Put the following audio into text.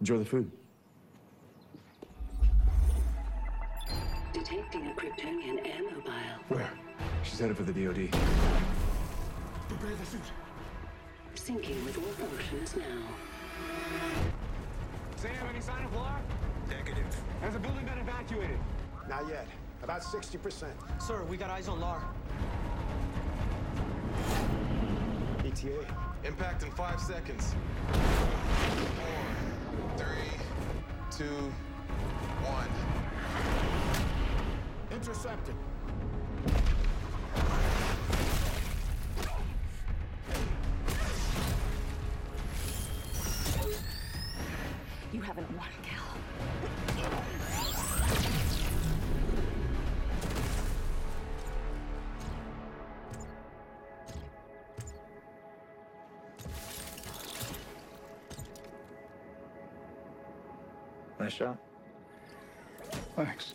Enjoy the food. Detecting a Kryptonian ammo pile. Where? She's headed for the DoD. Prepare the suit. Syncing with all functions now. Sam, any sign of Larr? Negative. Has the building been evacuated? Not yet. About 60%. Sir, we got eyes on Larr. ETA. Impact in five seconds. Two, one. Intercepted. You haven't won, Kal. Nice shot. Thanks.